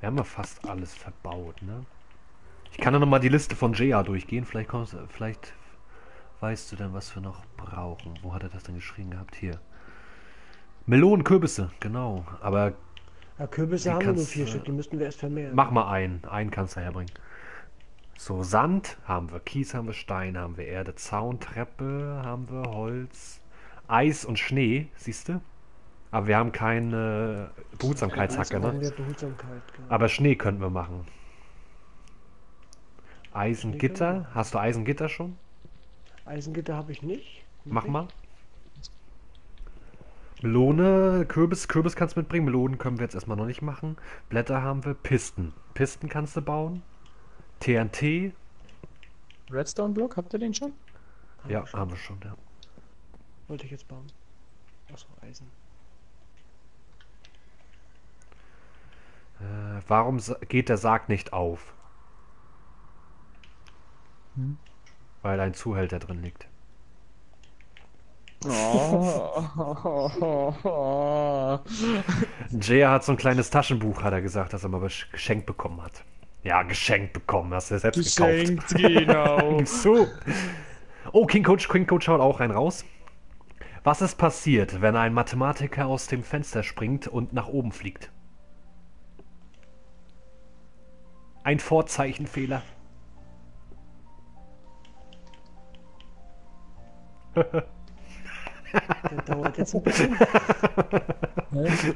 Wir haben ja fast alles verbaut, ne? Ich kann ja nochmal die Liste von JA durchgehen. Vielleicht kommst vielleicht weißt du dann, was wir noch brauchen. Wo hat er das denn geschrieben gehabt? Hier. Melonen, Kürbisse, genau. Aber Ja, Kürbisse haben wir nur vier Stück, die müssten wir erst vermehren. mach mal einen. Einen kannst du herbringen. So, Sand haben wir, Kies haben wir, Stein haben wir, Erde, Zaun, Treppe haben wir, Holz, Eis und Schnee, siehst du? Aber wir haben keine Behutsamkeitshacke, ne? wir Behutsamkeit. Genau. Aber Schnee könnten wir machen. Eisengitter. Hast du Eisengitter schon? Eisengitter habe ich nicht. Mach mal. Melone, Kürbis, Kürbis kannst du mitbringen. Melonen können wir jetzt erstmal noch nicht machen. Blätter haben wir. Pisten. Pisten kannst du bauen. TNT. Redstone-Block, habt ihr den schon? Ja, haben wir schon, ja. Wollte ich jetzt bauen. Achso, Eisen. Warum sa- geht der Sarg nicht auf? Hm. Weil ein Zuhälter drin liegt. Oh. Jaya hat so ein kleines Taschenbuch, hat er gesagt, das er mal geschenkt bekommen hat. Ja, geschenkt bekommen, hast du selbst gekauft. Geschenkt, genau. So. Oh, King Coach, King Coach haut auch einen raus. Was ist passiert, wenn ein Mathematiker aus dem Fenster springt und nach oben fliegt? Ein Vorzeichenfehler. Der dauert jetzt ein bisschen.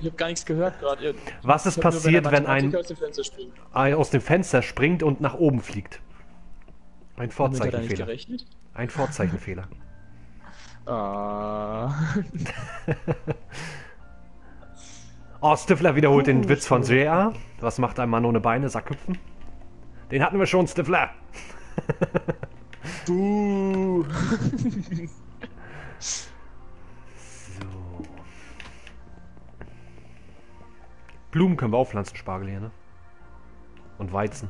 Ich hab gar nichts gehört gerade. Was ist passiert, wenn ein aus dem Fenster springt? ein aus dem Fenster springt und nach oben fliegt? Ein er Vorzeichenfehler. gerechnet? Ein Vorzeichenfehler. Ah. Oh, Stifler wiederholt den Oh, Witz von. JR. Was macht ein Mann ohne Beine? Sackhüpfen. Den hatten wir schon, Stifler. Buh. So. Blumen können wir auch pflanzen, Spargel hier, ne? Und Weizen.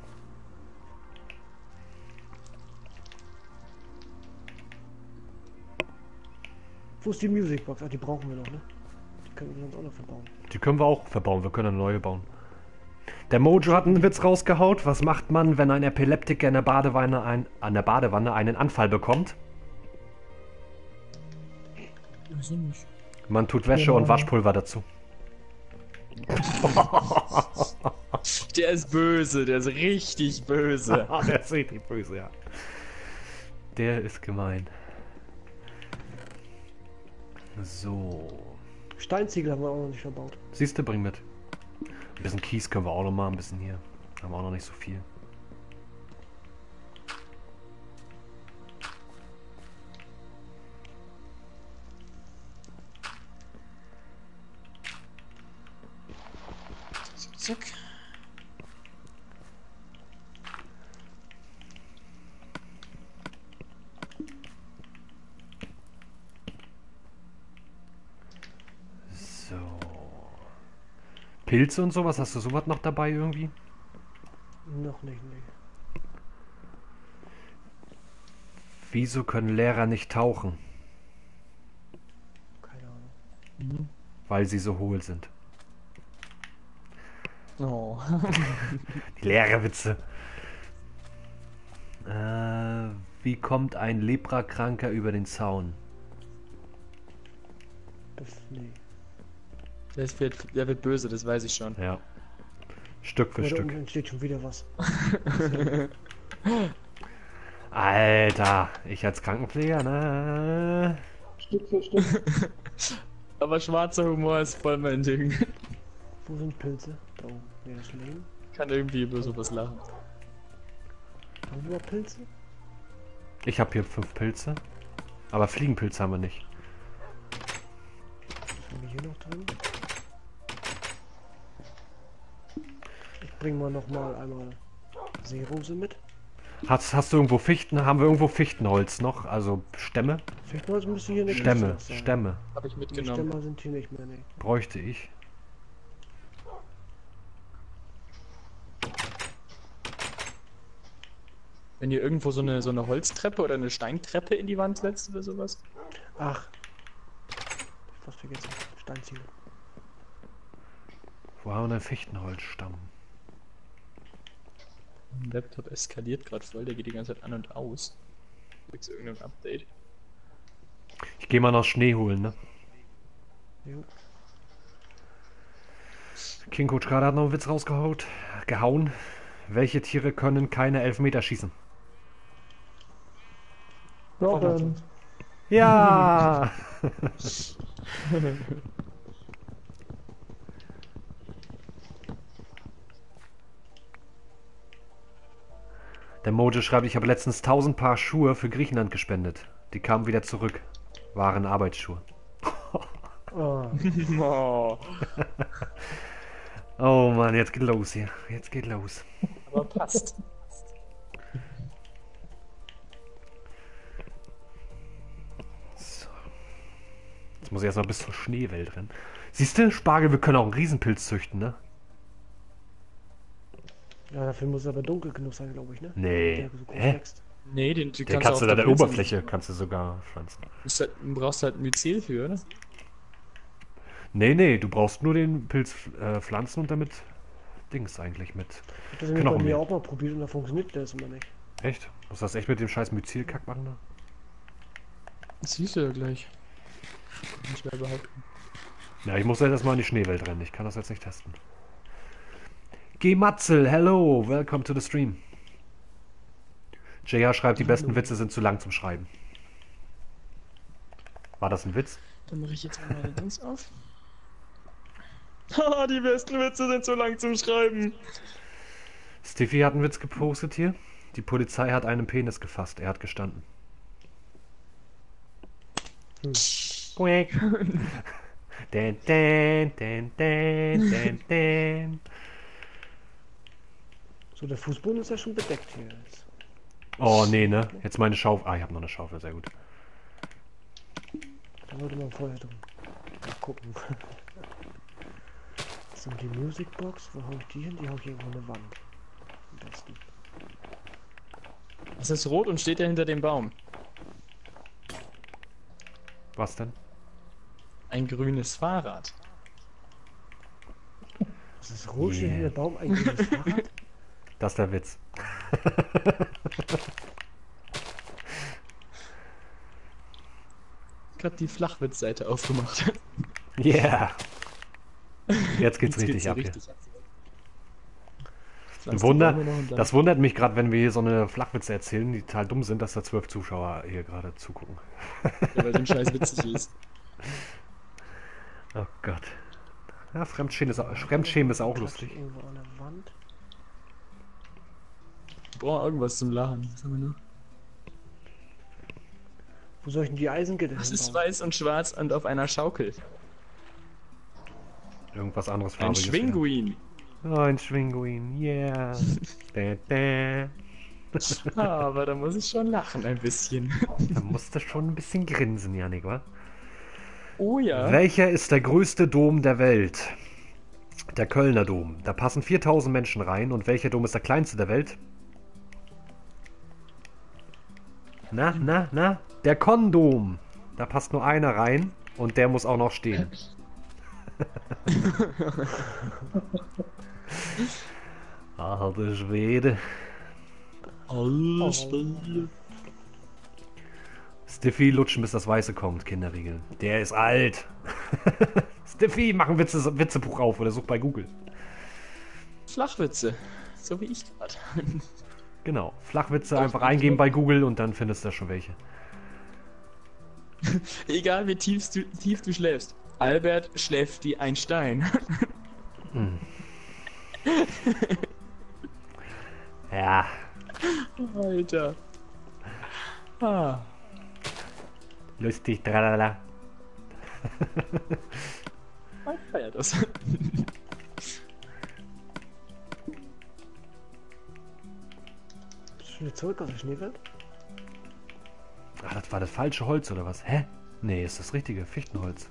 Wo ist die Musicbox? Ah, die brauchen wir noch, ne? Die können wir sonst auch noch verbauen. Die können wir auch verbauen, wir können eine neue bauen. Der Mojo hat einen Witz rausgehaut. Was macht man, wenn ein Epileptiker in der Badewanne, ein, an der Badewanne einen Anfall bekommt? Wieso nicht? Man tut Wäsche und Waschpulver dazu. Der ist böse, der ist richtig böse. Der ist richtig böse, ja. Der ist gemein. So. Steinziegel haben wir auch noch nicht verbaut. Siehst du, bring mit. Ein bisschen Kies können wir auch noch mal, ein bisschen hier. Haben wir auch noch nicht so viel. Zack. So. Pilze und sowas, hast du sowas noch dabei irgendwie? Noch nicht, ne. Wieso können Lehrer nicht tauchen? Keine Ahnung. Weil sie so hohl sind. Oh. Die Lehrerwitze. Äh, wie kommt ein Leprakranker über den Zaun? Das, nee. Der wird, der wird böse, das weiß ich schon. Ja. Stück für Oder Stück. unten entsteht schon wieder was. Alter, ich als Krankenpfleger, ne? Stück für Stück. Aber schwarzer Humor ist voll mein Ding. Wo sind Pilze? Da oben. Nee, das Leben. Kann irgendwie über sowas lachen. Haben wir Pilze? Ich habe hier fünf Pilze. Aber Fliegenpilze haben wir nicht. Was haben wir hier noch drin? Ich bring mal noch mal einmal Seerose mit. Hast, hast du irgendwo Fichten? Haben wir irgendwo Fichtenholz noch? Also Stämme? Fichtenholz müsste hier nicht Stämme, sein. Stämme. Habe ich Die mitgenommen. Stämme sind hier nicht mehr, ne. Bräuchte ich. Wenn ihr irgendwo so eine, so eine Holztreppe oder eine Steintreppe in die Wand setzt oder sowas. Ach. Fast vergessen. Steinziegel. Wo haben wir einen Fichtenholzstamm? Mein Laptop eskaliert gerade voll, der geht die ganze Zeit an und aus. Gibt's irgendein Update? Ich gehe mal noch Schnee holen, ne? Jo. King Coach gerade hat noch einen Witz rausgehaut, gehauen. Welche Tiere können keine Elfmeter schießen? Robin. Ja! Der Mojo schreibt, ich habe letztens 1000 Paar Schuhe für Griechenland gespendet. Die kamen wieder zurück. Waren Arbeitsschuhe. Oh, Oh Mann, jetzt geht los hier. Jetzt geht los. aber passt. So. Jetzt muss ich erstmal bis zur Schneewelt rennen. Siehst du, Spargel, wir können auch einen Riesenpilz züchten, ne? Ja, dafür muss es aber dunkel genug sein, glaube ich, ne? Nee. Der so groß Hä? wächst. Nee, den, Den du kannst du da der Oberfläche kannst du sogar pflanzen. Halt- du brauchst halt Myzel für, oder? Nee, nee, du brauchst nur den Pilz äh, pflanzen und damit Dings eigentlich mit. Ich hab das nämlich bei mir auch mal probiert und da funktioniert das immer nicht. Echt? Muss das echt mit dem scheiß Myzelkack machen da? Das siehst du ja gleich. Nicht mehr behaupten. Ja, ich muss ja erstmal in die Schneewelt rennen. Ich kann das jetzt nicht testen. Gematzel, hello, welcome to the stream. JR schreibt, die besten Witze sind zu lang zum Schreiben. War das ein Witz? Dann mache ich jetzt mal meine Dings auf. Haha, die besten Witze sind so lang zum Schreiben. Stiffy hat einen Witz gepostet hier. Die Polizei hat einen Penis gefasst. Er hat gestanden. Quack. Dan, dan, dan, dan, dan, dan. So, der Fußboden ist ja schon bedeckt hier jetzt. Oh, nee, ne? Jetzt meine Schaufel. Ah, ich habe noch eine Schaufel, sehr gut. Da wollte man vorher drin. Mal gucken. So, die Musicbox, wo hau ich die hin? Die hau ich irgendwo an eine Wand. Am besten. Es ist rot und steht ja hinter dem Baum. Was denn? Ein grünes Fahrrad. Das ist rot, steht Yeah. hier der Baum ein grünes Fahrrad. Das ist der Witz. Gerade die Flachwitzseite aufgemacht. Yeah. Jetzt geht's Jetzt richtig so ab hier. ab. Ein Wunder, das wundert mich gerade, wenn wir hier so eine Flachwitze erzählen, die total dumm sind, dass da zwölf Zuschauer hier gerade zugucken. Ja, weil den Scheiß witzig ist. Oh Gott. Ja, Fremdschämen ist, auch- Fremdschämen ist auch lustig. Irgendwo an der Wand. Wir brauchen irgendwas zum Lachen. Was haben wir noch? Wo soll ich denn die Eisengitter Das ist weiß und schwarz und auf einer Schaukel. Irgendwas anderes Ein. Schwinguin. Oh, ein Schwinguin, yeah. da, da. Ah, aber da muss ich schon lachen ein bisschen. Da musst du schon ein bisschen grinsen, Janik, wa? Oh ja. Welcher ist der größte Dom der Welt? Der Kölner Dom. Da passen 4000 Menschen rein. Und welcher Dom ist der kleinste der Welt? Na, na, na? Der Kondom. Da passt nur einer rein und der muss auch noch stehen. Alter Schwede. Alles Stiffy lutschen, bis das Weiße kommt, Kinderriegel. Der ist alt. Stiffy, mach ein Witze Witzebuch auf oder such bei Google. Flachwitze. So wie ich gerade. Genau. Flachwitze einfach eingeben bei Google und dann findest du da schon welche. Egal wie tief du, tief du schläfst. Albert schläft wie ein Stein. Ja. Alter. Ah. Lustig, tralala. Man feiert das. wieder zurück aus der Schneewelt? Ah, das war das falsche Holz oder was? Hä? Nee, ist das richtige. Fichtenholz.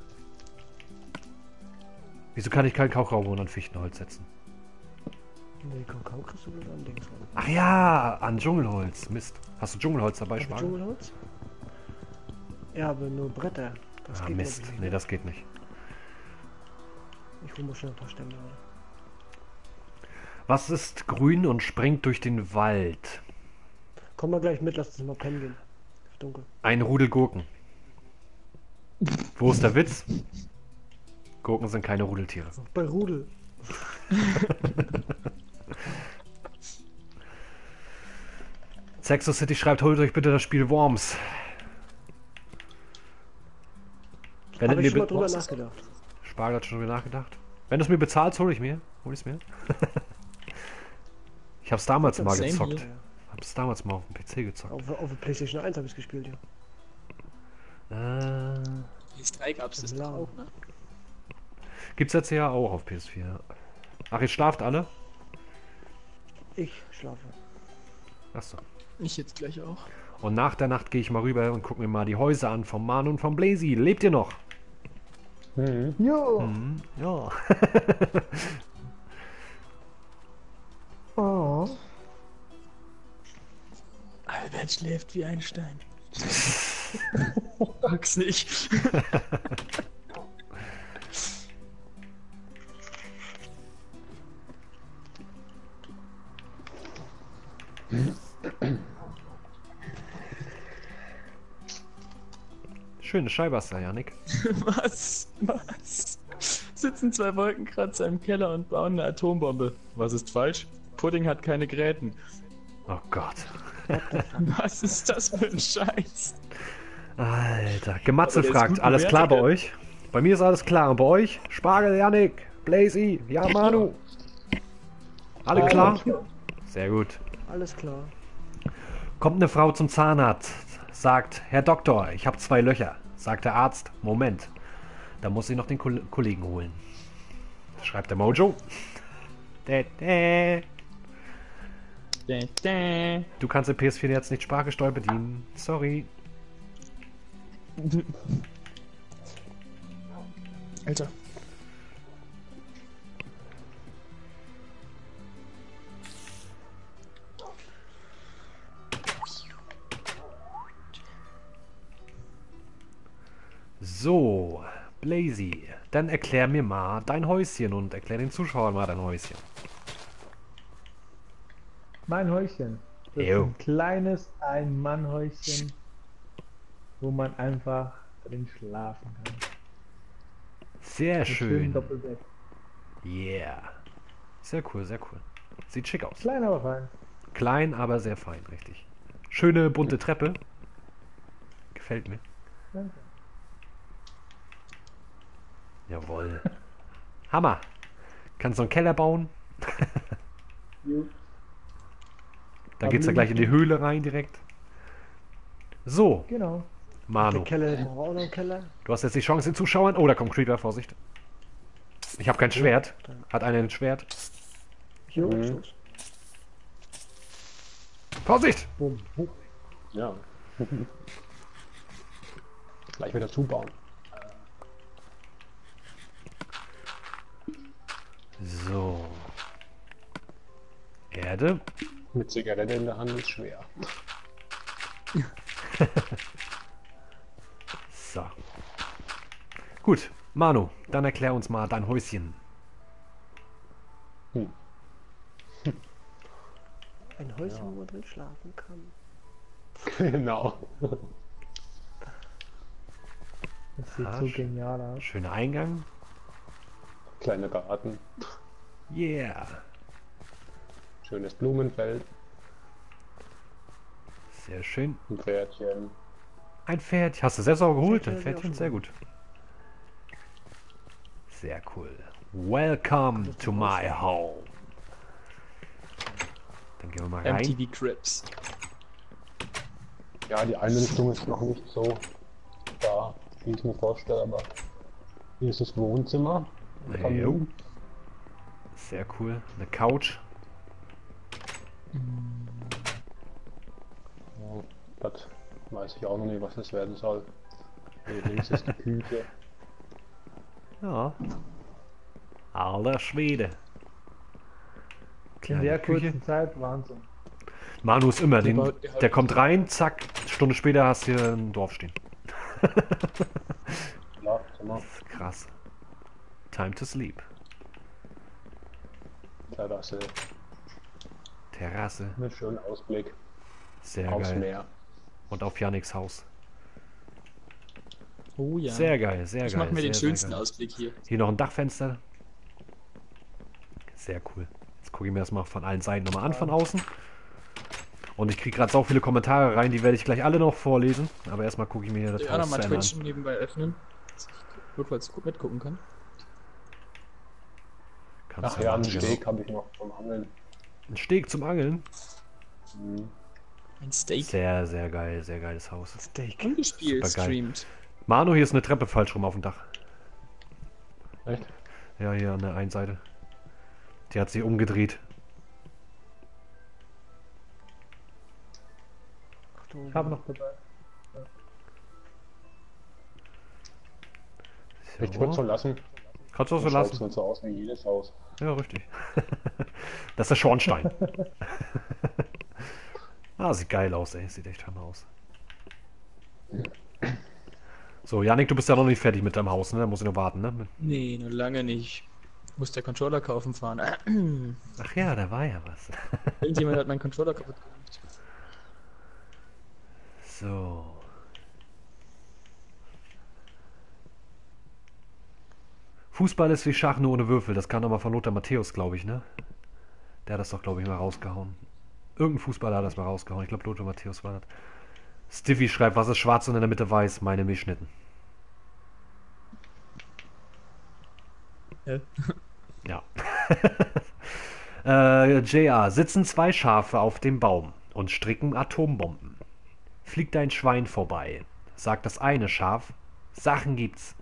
Wieso kann ich kein Kauchraum an Fichtenholz setzen? Nee, Kakao kriegst du bloß an Dings ran. Ach ja, an Dschungelholz. Mist. Hast du Dschungelholz dabei, Spargel? Dschungelholz? Ja, aber nur Bretter. Das Ah, geht Mist. nicht, Nee, ne? das geht nicht. Ich hol mal schnell ein paar Stämme. Oder? Was ist grün und springt durch den Wald? Komm mal gleich mit, lass uns mal pennen gehen. Ist dunkel. Ein Rudel Gurken. Wo ist der Witz? Gurken sind keine Rudeltiere. Bei Rudel. Sexo City schreibt, holt euch bitte das Spiel Worms. Wenn Habe du ich schon mal be- drüber ist- nachgedacht. Spargel hat schon drüber nachgedacht. Wenn du es mir bezahlst, hol ich mir. Hol ich es mir. ich hab's damals mal gezockt. Here. Hab's damals mal auf dem PC gezockt. Auf, auf der Playstation 1 habe ich gespielt, ja. Äh, PS3 gab's das Im doch Laden. auch, ne? gibt's jetzt ja auch auf PS4. Ach, ihr schlaft alle? Ich schlafe. Achso. Ich jetzt gleich auch. Und nach der Nacht gehe ich mal rüber und gucke mir mal die Häuser an vom Manu und vom Blazy. Lebt ihr noch? Mhm. Jo! Mhm. Ja. Oh. Albert schläft wie ein Stein. Sag's nicht. Schöne Scheibe hast du, Janik. Was? Was? Sitzen zwei Wolkenkratzer im Keller und bauen eine Atombombe. Was ist falsch? Pudding hat keine Gräten. Oh Gott. Was ist das für ein Scheiß? Alter. Gematze fragt, alles klar bei euch? Bei mir ist alles klar. Und bei euch? Spargel, Janik, Blazy, ja, Manu. Alle klar? Sehr gut. Alles klar. Kommt eine Frau zum Zahnarzt, sagt, Herr Doktor, ich habe zwei Löcher. Sagt der Arzt, Moment, da muss ich noch den Kol Kollegen holen. Schreibt der Mojo. Dä, dä. Du kannst im PS4 jetzt nicht Spargelsteuer bedienen. Sorry. Alter. So, Blazy, dann erklär mir mal dein Häuschen und erklär den Zuschauern mal dein Häuschen. Mein Häuschen. Das ist ein kleines Ein-Mann-Häuschen, wo man einfach drin schlafen kann. Sehr Mit schönem schön. Doppelbett. Yeah. Sehr cool, sehr cool. Sieht schick aus. Klein, aber fein. Klein, aber sehr fein, richtig. Schöne bunte Treppe. Gefällt mir. Danke. Jawohl. Hammer. Kannst du einen Keller bauen? Dann geht's ja gleich in die Höhle rein direkt. So, Genau. Manu. Der Keller. Du hast jetzt die Chance, den Zuschauern. Oh, da kommt Creeper, Vorsicht. Ich habe kein Schwert. Hat einer ein Schwert? Jo, Mhm. los. Vorsicht! Huch. Ja. Gleich wieder zubauen. So. Erde. Mit Zigarette in der Hand ist schwer. So. Gut, Manu, dann erklär uns mal dein Häuschen. Ein Häuschen, wo man drin schlafen kann. genau. Das sieht Ah, so genial aus. Schöner Eingang. Kleiner Garten. Yeah. Schönes Blumenfeld. Sehr schön. Ein Pferdchen. Ein Pferd. Hast du selbst auch geholt? Ein Pferdchen, sehr gut. Sehr cool. Welcome to my home. Dann gehen wir mal rein. MTV Crips. Ja, die Einrichtung ist noch nicht so da, wie ich mir vorstelle, aber hier ist das Wohnzimmer. Kamin. Sehr cool. Eine Couch. Weiß ich auch noch nicht, was das werden soll. Hier links ist die Küche. Ja. Alter Schwede. In der Küche. kurzen Zeit Wahnsinn. Manu ist immer, den, der der kommt rein, zack, Stunde später hast du hier ein Dorf stehen. Ja. Das ist krass. Time to sleep. Terrasse Terrasse. mit schönem Ausblick Sehr aufs geil. Meer. Und auf Yannicks Haus. Oh ja. Sehr geil, sehr ich geil. mach mir den sehr, sehr schönsten. Ausblick hier. Hier noch ein Dachfenster. Sehr cool. Jetzt gucke ich mir das mal von allen Seiten nochmal an von außen. Und ich kriege gerade so viele Kommentare rein, die werde ich gleich alle noch vorlesen. Aber erstmal gucke ich mir hier das Ja, Haus Ende Twitch an. nebenbei öffnen. Dass ich mitgucken kann. Kannst Ach du ja, einen genau. Steg habe ich noch vom Angeln. Ein Steg zum Angeln. Mhm. Ein Steak. Sehr, sehr geil, sehr geiles Haus. Steak. Supergeil. streamt. Manu, hier ist eine Treppe falsch rum auf dem Dach. Echt? Ja, hier an der einen Seite. Die hat sich umgedreht. Achtung. Ich habe noch dabei. Ich würde so lassen. Kannst du auch so lassen. nicht so aus wie jedes Haus. Ja, richtig. das ist der Schornstein. ah, sieht geil aus, ey. Sieht echt hammer aus. So, Janik, du bist ja noch nicht fertig mit deinem Haus, ne? Da muss ich noch warten, ne? Nee, noch lange nicht. Muss der Controller kaufen fahren. Ach ja, da war ja was. Irgendjemand hat meinen Controller kaputt gemacht. So. Fußball ist wie Schach nur ohne Würfel. Das kam doch mal von Lothar Matthäus, glaube ich, ne? Der hat das doch, glaube ich, mal rausgehauen. Irgendein Fußballer hat das mal rausgehauen. Ich glaube, Lothar Matthäus war das. Stiffy schreibt, was ist schwarz und in der Mitte weiß? Meine Milchschnitten. Hä? Ja. äh, JR, sitzen zwei Schafe auf dem Baum und stricken Atombomben. Fliegt ein Schwein vorbei. Sagt das eine Schaf, Sachen gibt's.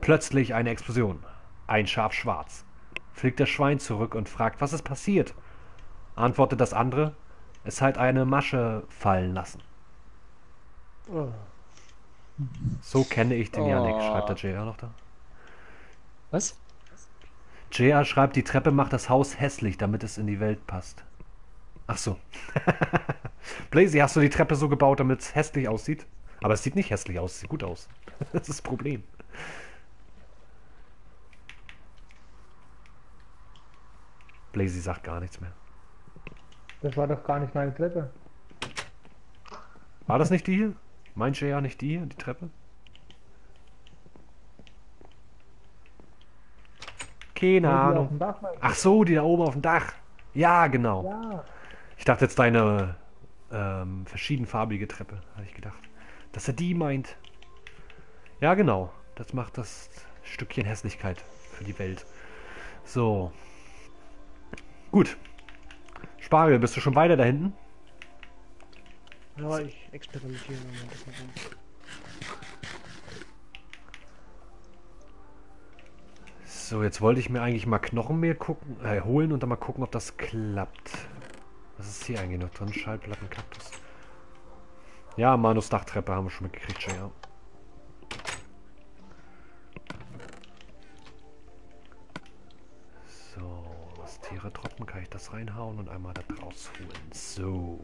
Plötzlich eine Explosion. Ein Schaf schwarz. Fliegt das Schwein zurück und fragt, was ist passiert? Antwortet das andere, es hat eine Masche fallen lassen. Oh. So kenne ich den Oh. Janik, schreibt der JR noch da. Was? JR schreibt, die Treppe macht das Haus hässlich, damit es in die Welt passt. Ach so. Blazy, hast du die Treppe so gebaut, damit es hässlich aussieht? Aber es sieht nicht hässlich aus, es sieht gut aus. Das ist das Problem. Blazy sagt gar nichts mehr. Das war doch gar nicht meine Treppe. War das nicht die hier? Mein JR nicht die hier, die Treppe? Keine Die, Ahnung. Ach so, die da oben auf dem Dach. Ja, genau. Ja, Ich dachte jetzt deine ähm, verschiedenfarbige Treppe, hatte ich gedacht. Dass er die meint. Ja, genau. Das macht das Stückchen Hässlichkeit für die Welt. So. Gut. Spargel, bist du schon weiter da hinten? Ja, ich experimentiere das mal so. Jetzt wollte ich mir eigentlich mal Knochenmehl gucken, äh, holen und dann mal gucken, ob das klappt. Was ist hier eigentlich noch drin? Schallplattenkaktus. Ja, Manus Dachtreppe haben wir schon mitgekriegt, schon, ja. Was Tiere trocken, kann ich das reinhauen und einmal da draus holen. So.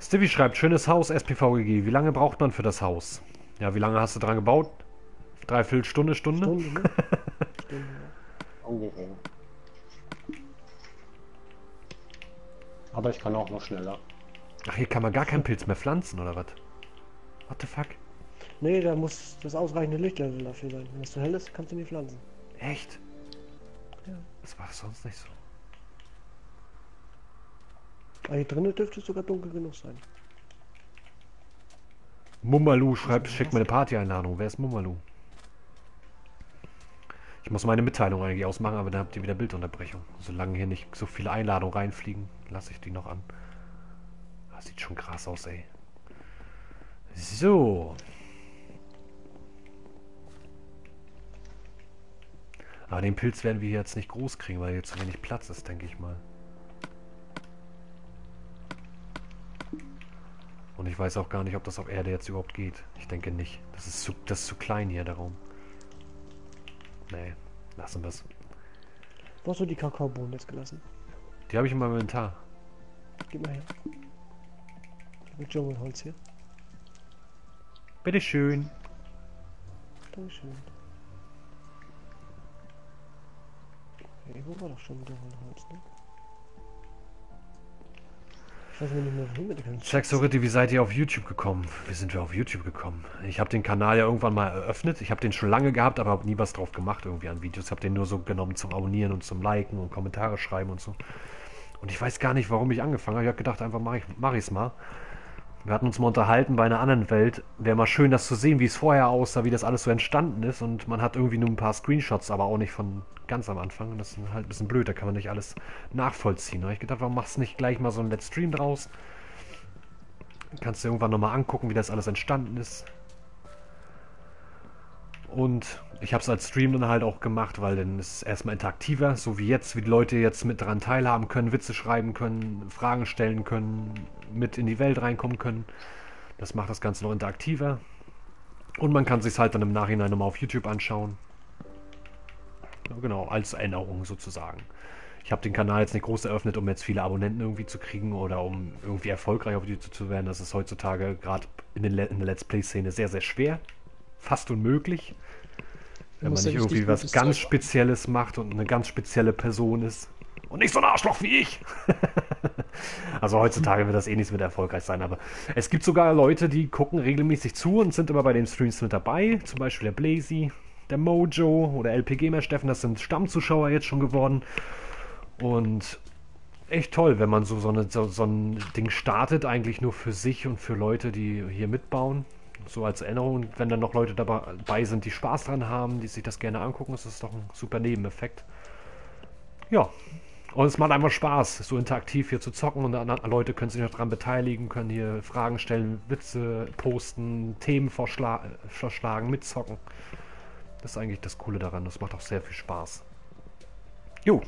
Stevie schreibt, schönes Haus, SPVGG. Wie lange braucht man für das Haus? Ja, wie lange hast du dran gebaut? Dreiviertel Stunde, Stunde? Stunde, ne? Stunde. Ungefähr. Aber ich kann auch noch schneller. Ach, hier kann man gar keinen Pilz mehr pflanzen, oder was? What the fuck? Nee, da muss das ausreichende Lichtlevel dafür sein. Wenn es zu hell ist, kannst du nicht pflanzen. Echt? Ja. Das war sonst nicht so. Aber hier drinnen dürfte es sogar dunkel genug sein. Mummalu schreibt, schickt mir eine Party-Einladung. Wer ist Mummalu? Ich muss meine Mitteilung eigentlich ausmachen, aber dann habt ihr wieder Bildunterbrechung. Solange hier nicht so viele Einladungen reinfliegen, lasse ich die noch an. Das sieht schon krass aus, ey. So. Aber den Pilz werden wir jetzt nicht groß kriegen, weil hier zu wenig Platz ist, denke ich mal. Und ich weiß auch gar nicht, ob das auf Erde jetzt überhaupt geht. Ich denke nicht. Das ist zu, das ist zu klein hier, der Raum. Nee, lassen wir es. Wo hast du die Kakaobohnen jetzt gelassen? Die habe ich in meinem Inventar. Gib mal her. Mit Dschungelholz hier. Bitteschön. Dankeschön. Irgendwo war doch schon wieder Holz, ne? Ich weiß nicht mehr, wohin mit dem ganzen Jack Soritti, wie seid ihr auf YouTube gekommen? Wie sind wir auf YouTube gekommen? Ich habe den Kanal ja irgendwann mal eröffnet. Ich habe den schon lange gehabt, aber habe nie was drauf gemacht irgendwie an Videos. Ich habe den nur so genommen zum Abonnieren und zum Liken und Kommentare schreiben und so. Und ich weiß gar nicht, warum ich angefangen habe. Ich habe gedacht, einfach mache ich mach ich's mal. Wir hatten uns mal unterhalten bei einer anderen Welt. Wäre mal schön, das zu sehen, wie es vorher aussah, wie das alles so entstanden ist. Und man hat irgendwie nur ein paar Screenshots, aber auch nicht von ganz am Anfang. Und das ist halt ein bisschen blöd, da kann man nicht alles nachvollziehen. Da ich gedacht, warum machst du nicht gleich mal so ein Let's Stream draus? Kannst du irgendwann nochmal angucken, wie das alles entstanden ist. Und ich habe es als Stream dann halt auch gemacht, weil dann ist es erstmal interaktiver, so wie jetzt, wie die Leute jetzt mit dran teilhaben können, Witze schreiben können, Fragen stellen können, mit in die Welt reinkommen können. Das macht das Ganze noch interaktiver. Und man kann sich halt dann im Nachhinein nochmal auf YouTube anschauen. Genau, als Erinnerung sozusagen. Ich habe den Kanal jetzt nicht groß eröffnet, um jetzt viele Abonnenten irgendwie zu kriegen oder um irgendwie erfolgreich auf YouTube zu werden. Das ist heutzutage gerade in, in der Let's Play-Szene sehr, sehr schwer. Fast unmöglich. Wenn man nicht irgendwie was ganz Zeug. Spezielles macht und eine ganz spezielle Person ist. Und nicht so ein Arschloch wie ich. also heutzutage wird das eh nichts mit erfolgreich sein. Aber es gibt sogar Leute, die gucken regelmäßig zu und sind immer bei den Streams mit dabei. Zum Beispiel der Blazy, der Mojo oder LP Gamer Steffen. Das sind Stammzuschauer jetzt schon geworden. Und echt toll, wenn man so, so, eine, so, so ein Ding startet, eigentlich nur für sich und für Leute, die hier mitbauen. So als Erinnerung, wenn dann noch Leute dabei sind, die Spaß dran haben, die sich das gerne angucken, ist das doch ein super Nebeneffekt. Ja, und es macht einfach Spaß, so interaktiv hier zu zocken und andere Leute können sich noch dran beteiligen, können hier Fragen stellen, Witze posten, Themen vorschla vorschlagen, mitzocken. Das ist eigentlich das Coole daran, das macht auch sehr viel Spaß. Jo,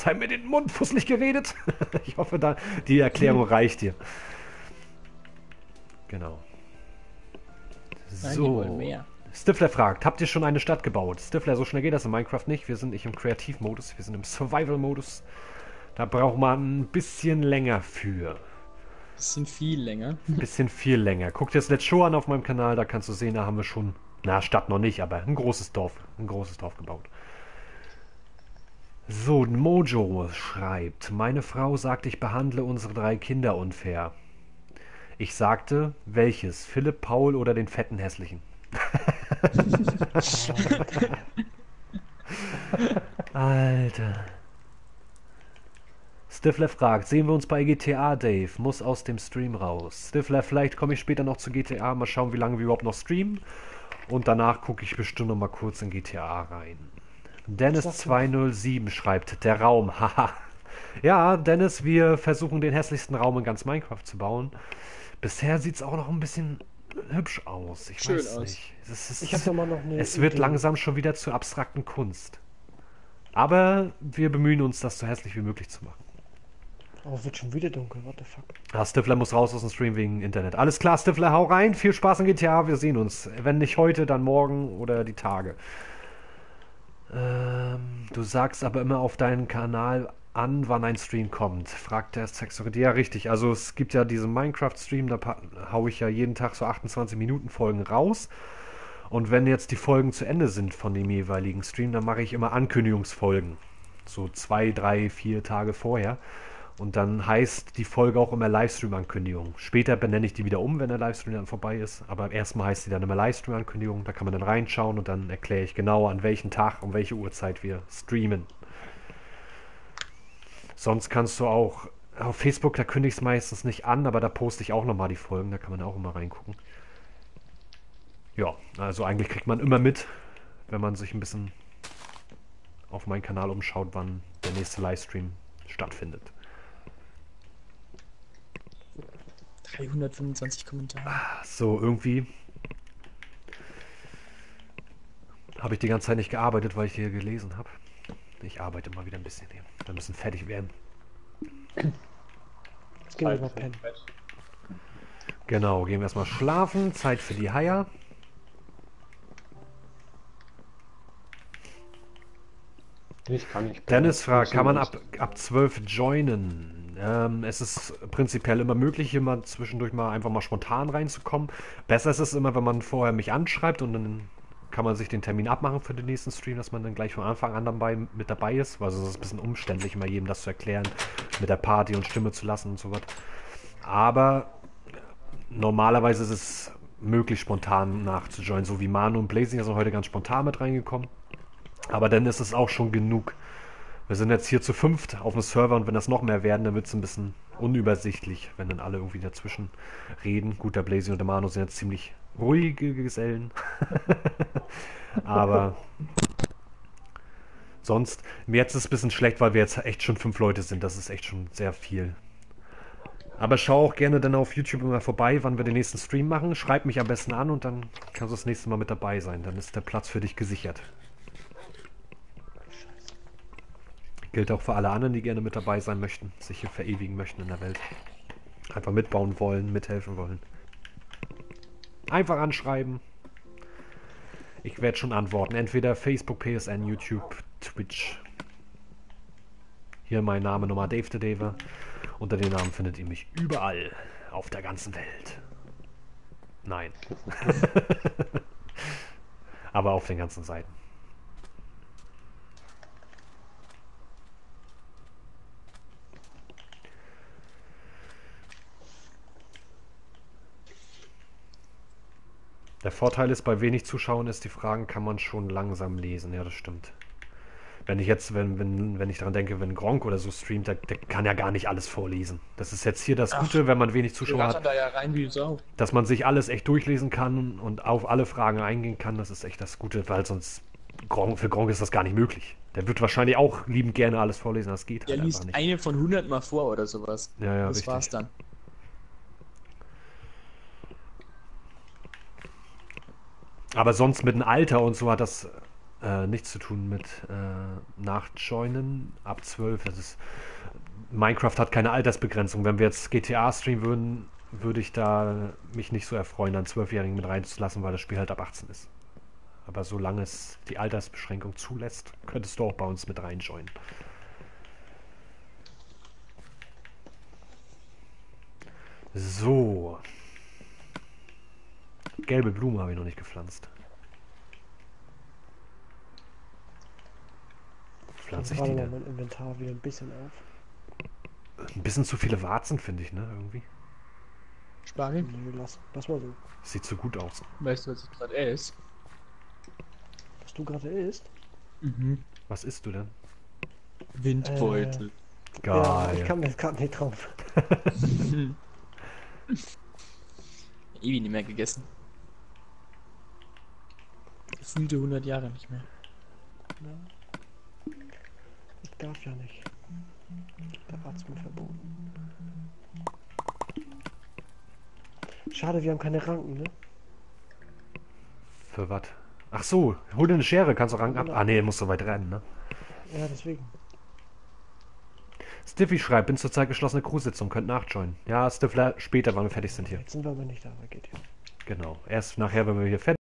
Jetzt haben wir den Mund fusselig geredet. ich hoffe, da, die Erklärung reicht dir. Genau. Nein, So. Stifler fragt, habt ihr schon eine Stadt gebaut? Stifler, so schnell geht das in Minecraft nicht. Wir sind nicht im Kreativmodus, wir sind im Survival-Modus. Da braucht man ein bisschen länger für. Sind viel länger. Ein bisschen viel länger. Guck dir das Let's Show an auf meinem Kanal, da kannst du sehen, da haben wir schon, na, Stadt noch nicht, aber ein großes Dorf, ein großes Dorf gebaut. So, Mojo schreibt, meine Frau sagt, ich behandle unsere drei Kinder unfair. Ich sagte, welches? Philipp, Paul oder den fetten hässlichen? Alter. Stifler fragt, sehen wir uns bei GTA, Dave? Muss aus dem Stream raus. Stifler, vielleicht komme ich später noch zu GTA. Mal schauen, wie lange wir überhaupt noch streamen. Und danach gucke ich bestimmt noch mal kurz in GTA rein. Dennis207 schreibt, der Raum, haha. Ja, Dennis, wir versuchen den hässlichsten Raum in ganz Minecraft zu bauen. Bisher sieht es auch noch ein bisschen hübsch aus. Ich Schön weiß aus. nicht. Es, ist, Ich doch mal noch eine. es wird langsam schon wieder zur abstrakten Kunst. Aber wir bemühen uns, das so hässlich wie möglich zu machen. Oh, wird schon wieder dunkel, what the fuck. Ah, Stifler muss raus aus dem Stream wegen Internet. Alles klar, Stifler, hau rein. Viel Spaß in GTA. Wir sehen uns. Wenn nicht heute, dann morgen oder die Tage. Ähm, du sagst aber immer auf deinen Kanal an, wann ein Stream kommt. Fragt der Sexorit. Ja, richtig. Also es gibt ja diesen Minecraft-Stream, da pa- hau ich ja jeden Tag so 28 Minuten Folgen raus. Und wenn jetzt die Folgen zu Ende sind von dem jeweiligen Stream, dann mache ich immer Ankündigungsfolgen. So zwei, drei, vier Tage vorher. Und dann heißt die Folge auch immer Livestream-Ankündigung. Später benenne ich die wieder um, wenn der Livestream dann vorbei ist. Aber erstmal heißt die dann immer Livestream-Ankündigung. Da kann man dann reinschauen und dann erkläre ich genau, an welchem Tag, um welche Uhrzeit wir streamen. Sonst kannst du auch auf Facebook, da kündige ich es meistens nicht an, aber da poste ich auch nochmal die Folgen. Da kann man auch immer reingucken. Ja, also eigentlich kriegt man immer mit, wenn man sich ein bisschen auf meinen Kanal umschaut, wann der nächste Livestream stattfindet. 325 Kommentare. So, irgendwie habe ich die ganze Zeit nicht gearbeitet, weil ich hier gelesen habe. Ich arbeite mal wieder ein bisschen hier. Wir müssen fertig werden. Jetzt gehen wir mal pennen. Genau, gehen wir erstmal schlafen. Zeit für die Haier. Ich kann nicht. Dennis fragt, kann man ab, ab 12 joinen? Ähm, es ist prinzipiell immer möglich, hier mal zwischendurch mal einfach mal spontan reinzukommen. Besser ist es immer, wenn man vorher mich anschreibt und dann kann man sich den Termin abmachen für den nächsten Stream, dass man dann gleich von Anfang an dabei, mit dabei ist. Also es ist ein bisschen umständlich, immer jedem das zu erklären, mit der Party und Stimme zu lassen und so was. Aber normalerweise ist es möglich, spontan nachzujoinen. So wie Manu und Blazing sind heute ganz spontan mit reingekommen. Aber dann ist es auch schon genug. Wir sind jetzt hier zu fünft auf dem Server und wenn das noch mehr werden, dann wird es ein bisschen unübersichtlich, wenn dann alle irgendwie dazwischen reden. Gut, der Blazing und der Manu sind jetzt ziemlich ruhige Gesellen. Aber sonst, mir jetzt ist es ein bisschen schlecht, weil wir jetzt echt schon fünf Leute sind. Das ist echt schon sehr viel. Aber schau auch gerne dann auf YouTube immer vorbei, wann wir den nächsten Stream machen. Schreib mich am besten an und dann kannst du das nächste Mal mit dabei sein. Dann ist der Platz für dich gesichert. Gilt auch für alle anderen, die gerne mit dabei sein möchten, sich hier verewigen möchten in der Welt. Einfach mitbauen wollen, mithelfen wollen. Einfach anschreiben. Ich werde schon antworten. Entweder Facebook, PSN, YouTube, Twitch. Hier mein Name nochmal Dave the Dave. Unter dem Namen findet ihr mich überall auf der ganzen Welt. Nein. Aber auf den ganzen Seiten. Der Vorteil ist, bei wenig Zuschauern ist, die Fragen kann man schon langsam lesen. Ja, das stimmt. Wenn ich jetzt, wenn, wenn, wenn ich daran denke, wenn Gronk oder so streamt, der, der kann ja gar nicht alles vorlesen. Das ist jetzt hier das Ach, Gute, wenn man wenig Zuschauer hat, da ja rein wie Sau. dass man sich alles echt durchlesen kann und auf alle Fragen eingehen kann. Das ist echt das Gute, weil sonst Gronk, für Gronk ist das gar nicht möglich. Der wird wahrscheinlich auch liebend gerne alles vorlesen, das geht Der halt einfach liest nicht. eine von 100 mal vor oder sowas. Ja, ja, das richtig. war's dann. Aber sonst mit dem Alter und so hat das äh, nichts zu tun mit äh, Nachjoinen ab 12. Das ist, Minecraft hat keine Altersbegrenzung. Wenn wir jetzt GTA streamen würden, würde ich da mich nicht so erfreuen, einen Zwölfjährigen mit reinzulassen, weil das Spiel halt ab 18 ist. Aber solange es die Altersbeschränkung zulässt, könntest du auch bei uns mit reinjoinen. So. Gelbe Blume habe ich noch nicht gepflanzt. Pflanze ich gerade die mal denn? mein Inventar wieder ein bisschen auf. Ein bisschen zu viele Warzen, finde ich, ne? Irgendwie. Spargel, Nö, lass, lass mal so. Sieht so gut aus. weißt du, was ich gerade esse? Was du gerade isst? Mhm. Was isst du denn? Windbeutel. Ja, ich Geil. kam jetzt gerade nicht drauf. Ewig nicht mehr gegessen. Gefühlte 100 Jahre nicht mehr. Ja. Ich darf ja nicht. Der Arzt mir verboten. Schade, wir haben keine Ranken, ne? Für was? Ach so, hol dir eine Schere, kannst du Rang ab. Genau. Ah nee, musst so weit rennen, ne? Ja, deswegen. Stiffy schreibt, bin zurzeit geschlossene Crew-Sitzung, könnt nachjoinen. Ja, Stiffler, später, wann wir fertig sind hier. Jetzt sind wir aber nicht da, aber geht ja. Genau. Erst nachher, wenn wir hier fertig